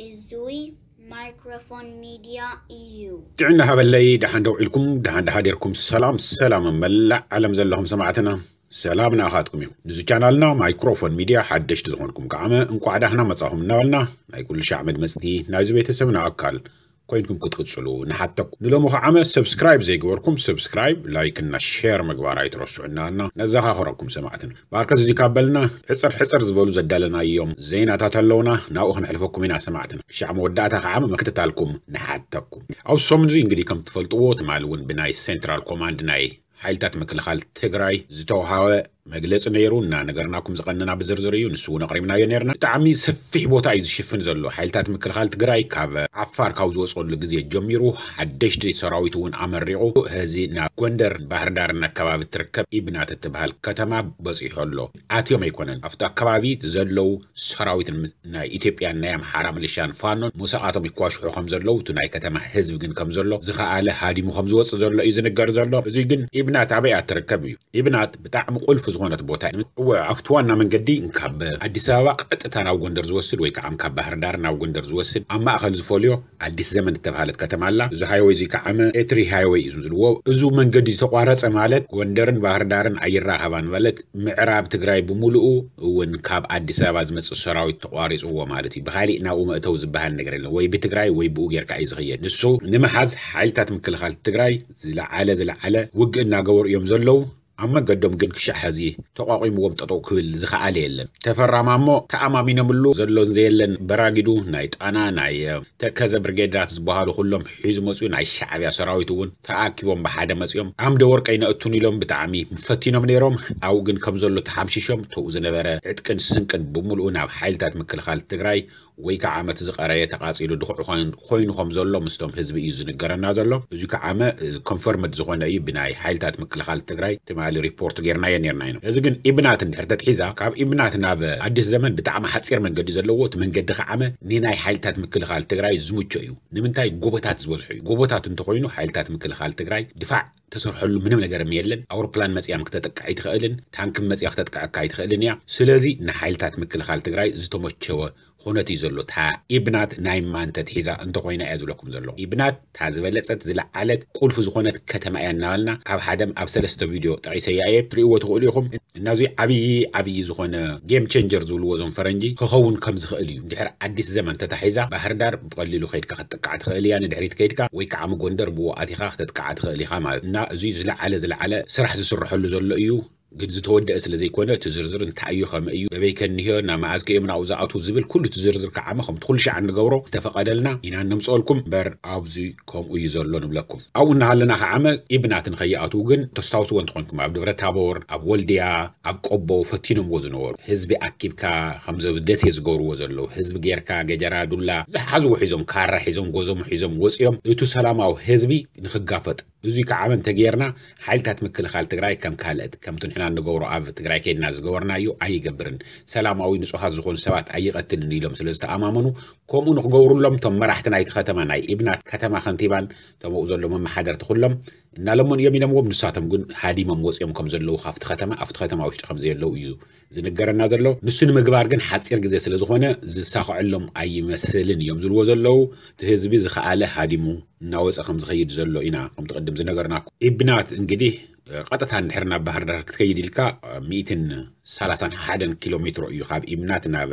زوي مايكروفون ميديا ايو تعنا هبلي دحان دو إلكم دحان دحاديركم سلام سلام ملع علم زلهم سمعتنا سلامنا خاتكم يوم نزو مايكروفون ميديا حدش ሓደሽቲ ዝኾንኩም انكو عدا هنا مصاهم نوالنا ما يقول شعمد መድመፅቲ نازو بيتسمنا اكال كوينكم كنت كتسولو نحطك نلوم وخا عام سبسكرايب زي قوركم سبسكرايب لايك لنا شير مقبارا يترسو عنا لنا نزاها خوركم سمعتنا باركز زي كابلنا حصر حصر زبولو زدالنا يوم زينا تاتلونا ناو اخن حلفوكم هنا سمعتنا شعم وداتا خا عام مكتتالكم نحطكم او سومنزي انجدي كم تفلطوو تمالون بناي سنترال كوماند ناي حيلتات مكلخال تقراي زيتو هاوه መግለፂ ነይሩና ነገርናኩም ዝቐንና ብዝርዝር እዩ ንሱ እውን ኣቕሪብናዮ ነርና ብጣዕሚ ሰፊሕ ቦታ እዩ ዝሽፍን ዘሎ ሓይልታት ምክልኻል ትግራይ ካብ ዓፋር ካብ ዝወፀሉ ግዜ ጀሚሩ ሓደሽቲ ሰራዊት እውን ኣመሪቑ ህዚ ናብ ጎንደር ባህርዳርን ኣከባቢ ትርከብ ኢብናት እትበሃል ከተማ በፂሑ ኣሎ ኣትዮም ኣይኮነን ኣብቲ ኣከባቢ ዘለው ሰራዊት ናይ ኢትዮጵያን ናይ ኣምሓራ ምልሻን ፋኖን ሙሳኣቶም ይኳሽሑ ከም ዘለው እቲ ናይ ከተማ ህዝቢ ግን ከም ዘሎ ዝኸኣለ ሃዲሙ ከም ዝወፅእ ዘሎ እዩ ዝንገር ዘሎ እዚ ግን ኢብናት ኣበይ ትርከብ እዩ ኢብናት ብጣዕሚ ቁልፍ ዝኾነት ቦታ ኣፍትዋና መንገዲ ካብ ኣዲስ ኣበባ ቀጥታ ናብ ጎንደር ዝወስድ ወይ ከዓ ካብ ባህርዳር ናብ ጎንደር ዝወስድ ኣብ ማእኸል ዝፈልዮ ኣዲስ ዘመን ዝተባሃለት ከተማ ኣላ እዚ ሃይወይ እዚ ከዓ ኤትሪ ሃይወይ እዩ ዝልዎ እዚ መንገዲ ዝተቋረፀ ማለት ጎንደርን ባህርዳርን ኣይራኸባን ማለት ምዕራብ ትግራይ ብምሉኡ እውን ካብ ኣዲስ ኣበባ ዝመፅእ ሰራዊት ተቋሪፅዎ ማለት እዩ ብካሊእ ናብኡ መእተው ዝበሃል ነገር የለን ወይ ብትግራይ ወይ ብኡ ጌርካ እዩ ዝኽየድ ንሱ ንምሓዝ ሓይልታት ምክልኻል ትግራይ ዝለዓለ ዝለዓለ ውግእ እናገበሩ እዮም ዘለዉ ኣብ መንገዶም ግን ክሻሓ እዚ ተቋቒምዎም ጠጠው ክብል ዝኸኣለ የለን ተፈራማ እሞ ተኣማሚኖምሉ ዘሎን ዘየለን በራጊዱ ናይ ጣና ናይ ተከዘ ብርጌዳት ዝበሃሉ ኩሎም ሒዙ መፅኡ ናይ ሻዕብያ ሰራዊት እውን ተኣኪቦም ብሓደ መፅኦም ኣምደ ወርቀይ ነእቱን ኢሎም ብጣዕሚ ፈቲኖም ነይሮም ኣብኡ ግን ከም ዘሎ ተሓምሽሾም ተብኡ ዝነበረ ዕጥቅን ስንቅን ብምልኡ ናብ ሓይልታት ምክልኻል ትግራይ ወይ ከዓ ዓመት ዝቀረየ ተቃፂሉ ድኩዕ ኮይኑ ከም ዘሎ ምስቶም ህዝቢ እዩ ዝንገረና ዘሎ እዚ ከዓ ዓመ ኮንፈርምድ ዝኾነ እዩ ብናይ ሓይልታት ምክልኻል ትግራይ مالي ريبورت غير ناين نير ناينو اذا كن ابنات اندحرت تحيزا كاب ابنات ناب عدس زمن بتعم حصير من قد زلوت من قد خعم نيناي حالتات مكل خال تغراي زموچو يو نمنتاي غوبتات زبزحي غوبتات انتقوينو حالتات مكل خال تغراي دفاع تسرحلو منم نغير ميلن اور بلان مزيا مكتتقع ايتخئلن تانك مزيا مكتتقع كايتخئلن يا سلازي ن حالتات مكل خال تغراي زتوموچو خونتی زلو تا ابنات نای من تتحیزا انتو خوینا ازو لکم زلو ابنات تازوه لست زلعالت کل فوز خونت کتما این نوالنا کاب حدم ابسلست ویدیو تعیسه یا ایب تری اوه تقولی خوم نازوی عبی عبی زخون گیم چنجر زلو وزن فرنجی خوون کم زخالیو دیحر عدیس زمن تتحیزا بحر دار بغلی لو خید که خد تکاعت خالی یعنی دحریت کهید که وی کعام گوندر بو آتی خاخ تتکاعت خالی خامال نازوی زلعال زلعال سرح زسر حلو زلو ایو ግን ዝተወድአ ስለ ዘይኮነ እቲ ዝርዝር እንታዓዩ ከም እዩ በበይ ከኒሆ ናብ መዓዝከ እዮም ናብኡ ዝኣቱ ዝብል ኩሉ እቲ ዝርዝር ከዓ ከምቲ ኩሉ ሸዓ ንገብሮ ዝተፈቐደልና ኢና ነምፅአልኩም እምበር ኣብዚ ከምኡ እዩ ዘሎ ንብለኩም ኣብኡ እናሃለና ከዓመ ኢብናት ንኸይኣትዉ ግን ተስታውስዎ እንትኮንኩም ኣብ ደብረ ታቦር ኣብ ወልድያ ኣብ ቆቦ ፈቲኖምዎ ዝነበሩ ህዝቢ ኣኪብካ ከምዚ ደሴ ዝገብርዎ ዘለዉ ህዝቢ ጌርካ ገጀራ ዱላ ዝሓዝዎ ሒዞም ካራ ሒዞም ጎዞም ሒዞም ወፂኦም እቲ ሰላማዊ ህዝቢ ንክጋፈጥ زي كعمل تجيرنا حال تتمكن خال تجري كم كالد كم تنحنا نجور أف تجري كي الناس جورنا يو أي جبرن سلام أوين سو هذا زخون سبات أي قتل نيلهم سلست أمامنو كم نجور لهم تم رحتنا يتختمنا أي ابنات ختم خنتيبان تم أزول لهم ما እናለሞን እዮም ኢሎምዎም ንሳቶም ግን ሓዲሞም ወፂኦም ከም ዘለዉ ካብቲ ከተማ ኣብቲ ከተማ ውሽጢ ከም ዘየለው እዩ ዝንገረና ዘሎ ንሱ ንምግባር ግን ሓፂር ግዜ ስለ ዝኾነ ዝሳኽዐሎም ኣይመስልን እዮም ዝልዎ ዘለው እቲ ህዝቢ ዝከኣለ ሃዲሙ እናወፀ ከም ዝኸይድ ዘሎ ኢና ከም ትቐድም ዝነገርና ኢብናት እንግዲህ ቀጥታ እንድሕር ናብ ባህርዳር ክትከይድ ኢልካ ሚእትን ሰላሳን ሓደን ኪሎ ሜትሮ እዩ ካብ ኢምናት ናብ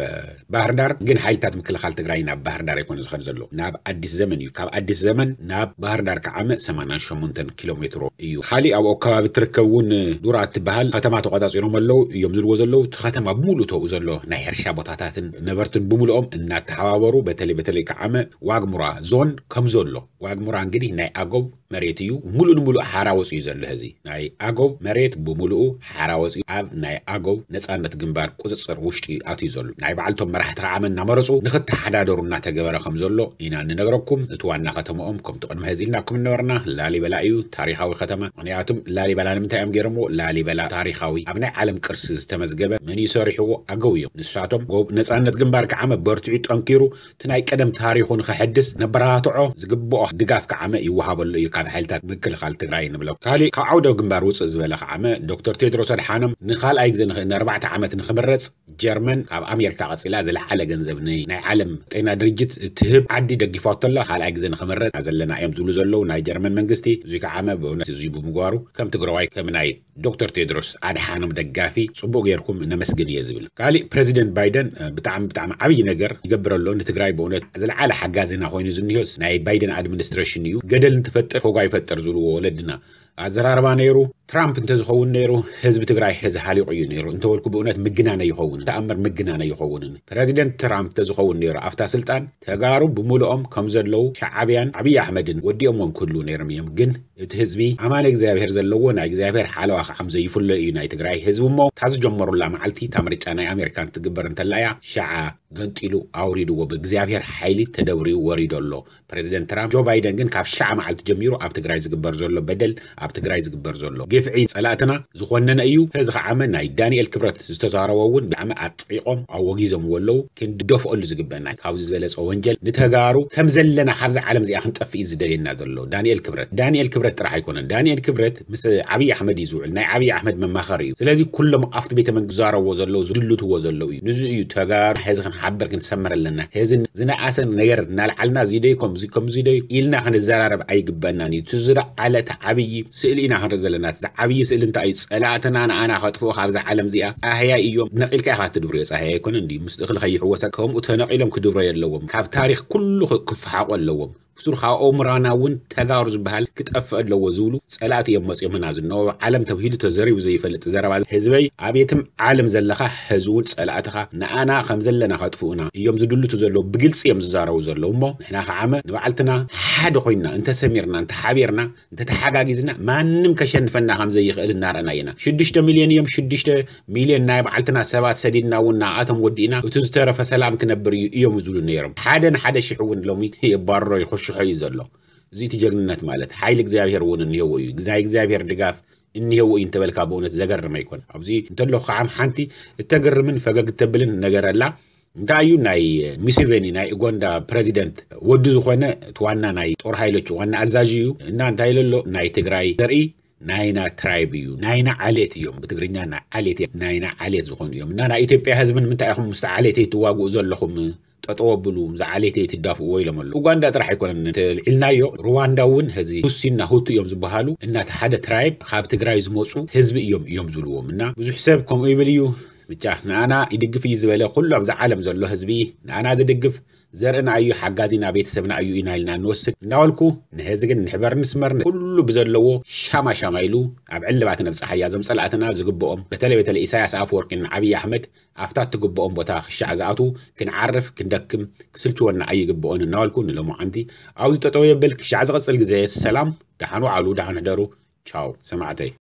ባህርዳር ግን ሓይልታት ምክልኻል ትግራይ ናብ ባህርዳር ኣይኮነ ዝኸድ ዘሎ ናብ ኣዲስ ዘመን እዩ ካብ ኣዲስ ዘመን ናብ ባህርዳር ከዓመ 88 ኪሎ ሜትሮ እዩ ካሊእ ኣብኡ ከባቢ ትርከብ እውን ዱራ እትበሃል ከተማ ተቆፃፂሮም ኣለው እዮም ዝልዎ ዘለው እቲ ከተማ ብምሉእ ተብኡ ዘሎ ናይ ሕርሻ ቦታታትን ነበርትን ብምልኦም እናተሓባበሩ በተለይ በተለይ ከዓመ ዋግሙራ ዞን ከም ዘሎ ዋግሙራ እንግዲህ ናይ ኣጎብ መሬት እዩ ሙሉእ ንሙሉእ ሓራ ወፅኡ ዘሎ ህዚ ናይ ኣጎብ መሬት ብምሉኡ ሓራ ወፅኡ ኣብ ናይ ኣጎብ ነፃነት ግንባር ቁፅፅር ውሽጢ ኣትዩ ዘሎ ናይ በዓልቶም መራሕቲ ከዓ መናመረፁ ንክተሓዳደሩ እናተገበረ ከም ዘሎ ኢና ንነግረኩም እቲ ዋና ከተማኦም ከምቲ ቅድሚ ህዚ ኢልናኩም ነበርና ላሊበላ እዩ ታሪካዊ ከተማ ምክንያቱም ላሊበላ ንምንታይ እዮም ገይሮሞ ላሊበላ ታሪካዊ ኣብ ናይ ዓለም ቅርሲ ዝተመዝገበ መን ሰሪሕዎ ኣገው እዮም ንሳቶም ነፃነት ግንባር ከዓ በርትዑ ጠንኪሩ እቲ ናይ ቀደም ታሪኹ ንክሕድስ ነበራትዖ ዝግብኦ ድጋፍ ከዓመ ይወሃበሉ እዩ ካብ ሓይልታት ምክልኻል ትግራይ ንብሎ ካሊእ ካብ ዓውደ ግንባር ውፅእ ዝበለ ከዓመ ዶክተር ቴድሮስ ኣድሓኖም ንካልኣይ ግዜ ንክእነ ንኣርባዕተ ዓመት ንክምረፅ ጀርመን ኣብ ኣሜሪካ ቀፂላ ዝለዓለ ገንዘብ ናይ ዓለም ጥዕና ድርጅት እትህብ ዓዲ ደጊፋቶ ኣላ ካልኣይ ግዜ ንክምረፅ ዘለና እዮም ዝብሉ ዘለዉ ናይ ጀርመን መንግስቲ እዚ ከዓ ብእውነት እዚ ብምግባሩ ከም ትግራዋይ ከም ናይ ዶክተር ቴድሮስ ኣድሓኖም ደጋፊ ፅቡቅ ጌርኩም ነመስግን እየ ዝብል ካሊእ ፕረዚደንት ባይደን ብጣዕሚ ብጣዕሚ ዓብይ ነገር ይገብር ኣሎ ንትግራይ ብእውነት ዝለዓለ ሓጋዝና ኮይኑ ዝኒሆስ ናይ ባይደን ኣድሚኒስትሬሽን እዩ ገደል እንትፈጥር ፎጋ ይፈጥር ዝብልዎ ወለድና ኣዘራርባ ነይሩ ትራምፕ እንተዝኸውን ነይሩ ህዝቢ ትግራይ ህዝሓሊቑ እዩ ነይሩ እንተበልኩ ብእውነት ምግናነ ይኸውን ተኣምር ምግናነ ይኸውንን ፕረዚደንት ትራምፕ ተዝኸውን ነይሩ ኣብታ ስልጣን ተጋሩ ብምልኦም ከም ዘለው ሸዓብያን ዓብዪ ኣሕመድን ወዲኦሞም ክህሉ ነይሮም እዮም ግን እቲ ህዝቢ ኣማነ እግዚኣብሔር ዘለዎ ናይ እግዚኣብሔር ሓለዋ ከዓም ዘይፍሎ እዩ ናይ ትግራይ ህዝቢ እሞ እታ ዝጀመሩላ መዓልቲ እታ ምርጫ ናይ ኣሜሪካን ትግበር እንተላ እያ ሸዓ ገንጢሉ ኣውሪድዎ ብእግዚኣብሔር ሓይሊ ተደብሪኡ ወሪዱ ኣሎ ፕሬዚደንት ትራምፕ ጆ ባይደን ግን ካብ ሸዓ መዓልቲ ጀሚሩ ኣብ ትግራይ ዝግበር ዘሎ በደል ኣብ ትግራይ ዝግበር ዘሎ ግፍዒ ፀላእትና ዝኮነነ እዩ ሕዚ ከዓመ ናይ ዳንኤል ክብረት ዝተዛረቦ እውን ብጣዕሚ ኣጥቂቆም ኣወጊዞምዎ ኣለው ክንደፍአሉ ዝግበአና ካብዚ ዝበለፀ ወንጀል ንተጋሩ ከም ዘለና ካብዚ ዓለም እዚኣ ክንጠፍእ ዝደልየና ዘሎ ዳንኤል ክብረት ዳንኤል ክብረት ጥራሕ ኣይኮነን ዳንኤል ክብረት ምስ ዓብዪ ኣሕመድ እዩ ዝውዕል ናይ ዓብዪ ኣሕመድ መማኸሪ እዩ ስለዚ ኩሎም ኣፍቲ ቤተ መንግስት ዝዛረብዎ ዘለው ዝድልትዎ ዘለው እዩ ንዚ እዩ ተጋሩ ሕዚ نحبر كنسمر لنا هزن زنا عسن نير نالعلنا زيدي كم زي زيدي إلنا خن الزرارب أي قبنا نيتزرع على تعبي سئلنا خن رزلنا تعبي سئل أنت أيس لا أنا أنا خطفو خارز عالم زيا أهيا يوم نقل كه خاتدوري أهيا يكون عندي مستقل خي حوسكهم وتنقلهم كدوري اللوم كاب تاريخ كله كفحة اللوم سرخا أمرانا ون تجارز بهال كتقف الله وزوله سألات يوم مس يوم نازل نوع عالم توحيد تزري وزي فل تزرع بعد هزبي عبيتم عالم زلخا هزول سألاتها نأنا خمزل لنا خطفونا يوم زدلو تزلو بجلس يوم زارا وزلو ما نحنا خعمة نوعلتنا حد قينا أنت سميرنا أنت حبيرنا أنت حاجة جزنا ما نم كشان فنا خمزة يخل النار نينا شدشت مليون يوم شدشت مليون نايب علتنا سبعة سدينا ون عاتم ودينا وتزترف سلام كنبري يوم زول نيرم حدا حدا شحون لومي يبرر يخش ፍርሽሑ እዩ ዘሎ እዙ እቲ ጀግንነት ማለት ሓይሊ እግዚኣብሔር እውን እንሄዎ እዩ ናይ እግዚኣብሔር ድጋፍ እንሄዎ እዩ እንተበልካ ብእውነት ዘገርም ኣይኮነ ኣብዚ እንተለኹ ከዓ ሓንቲ እተገርምን ፈገግ ተብልን ነገር ኣላ እንታይ እዩ ናይ ሙሴቬኒ ናይ ኡጋንዳ ፕረዚደንት ወዲ ዝኾነ እቲ ዋና ናይ ጦር ሃይሎች ዋና ኣዛዥ እዩ እና እንታይ ኢሉ ኣሎ ናይ ትግራይ ዘርኢ ናይና ትራይብ እዩ ናይና ዓሌት እዮም ብትግርኛ ናይ ዓሌት ናይና ዓሌት ዝኾኑ እዮም እና ናይ ኢትዮጵያ ህዝብን ምንታይ ኢኹም ምስ ዓሌተይ ትዋግኡ ዘለኹም تطوبلو زعليتي تدافو ويلا ملو اوغندا راح يكون انت علنايو رواندا ون هزي حسين نهوت يوم زبحالو ان حدا ترايب خاب تگراي زموصو حزب يوم يوم زلوهم انا بزو حسابكم ايبليو بتاع انا يدقف يزبل كله عالم زلو حزبي انا ادقف زرعنا أيو حجازين عبيت سبنا أيو إنا لنا نوسك نقولكو نهزجن نحبر نسمر كله بزلوه شما شمايلو عبعل بعدنا بس حيا زم سلعتنا زجب أم بتالي بتالي إسحاق سافور كن عبي أحمد عفتح تجب أم بتاخ الشع زعتو كن عرف كن دكم كسلتو أن أي جب أم نقولكو نلمو عندي عاوز تتوي بالك شع زغسل جزاء السلام دهانو علو دهان دارو تشاو سمعتي